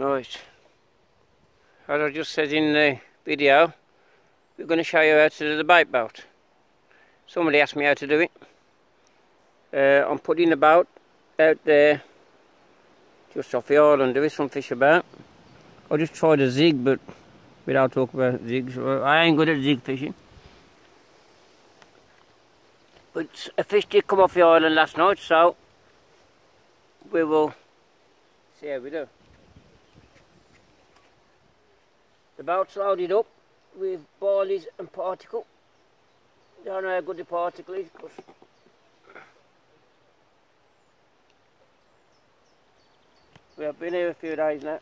Right. As I just said in the video, we're going to show you how to do the bait boat. Somebody asked me how to do it. Uh, I'm putting the boat out there just off the island. There is some fish about. I just tried a zig, but without talking about zigs, I ain't good at zig fishing. But a fish did come off the island last night, so we will see how we do. The boat's loaded up with boilies and particle. Don't know how good the particle is because we have been here a few days now.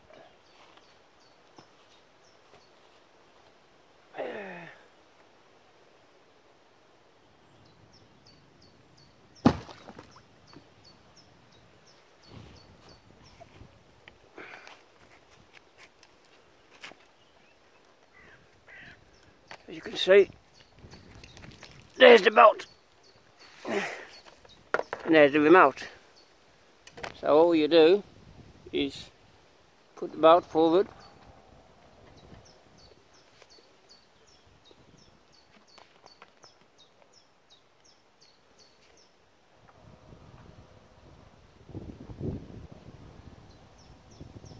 You can see, there's the boat. And there's the remote. So all you do is put the boat forward.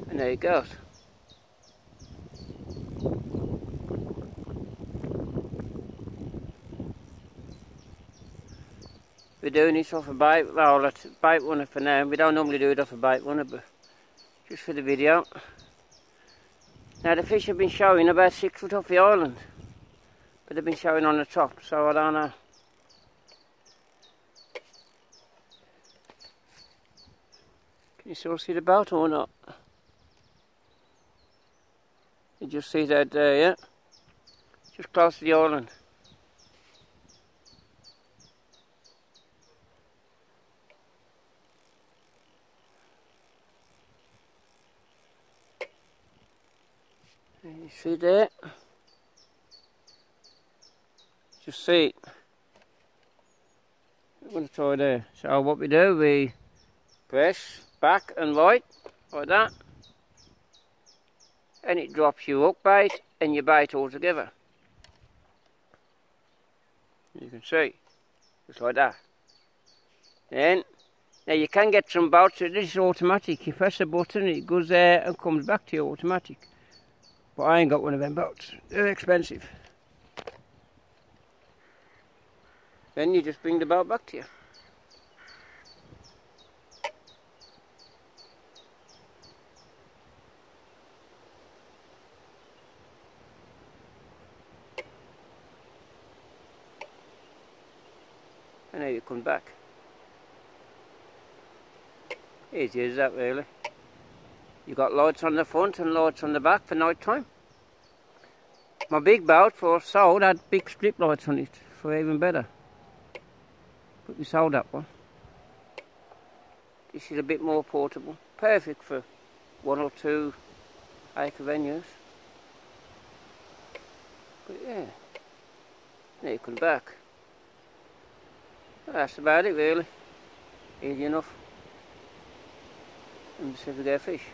And there it goes. We're doing this off a bait, well a bait runner for now. We don't normally do it off a bait runner, but just for the video. Now the fish have been showing about six foot off the island, but they've been showing on the top, so I don't know. Can you still see the boat or not? You just see that there, yeah? Just close to the island. You see that? Just see it. I'm going to try there. So what we do, we press back and right, like that. And it drops your hook bait and your bait all together. You can see, just like that. Then, now you can get some boats, this is automatic. You press a button, it goes there and comes back to you automatic. But I ain't got one of them boats. They're expensive. Then you just bring the boat back to you. And now you come back. Easy as that really. You got lights on the front and lights on the back for night time. My big boat for sold had big strip lights on it for even better. But we sold that one. This is a bit more portable. Perfect for one or two acre venues. But yeah, now you come back. That's about it really. Easy enough. And see if we get a fish.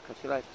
Catch you later.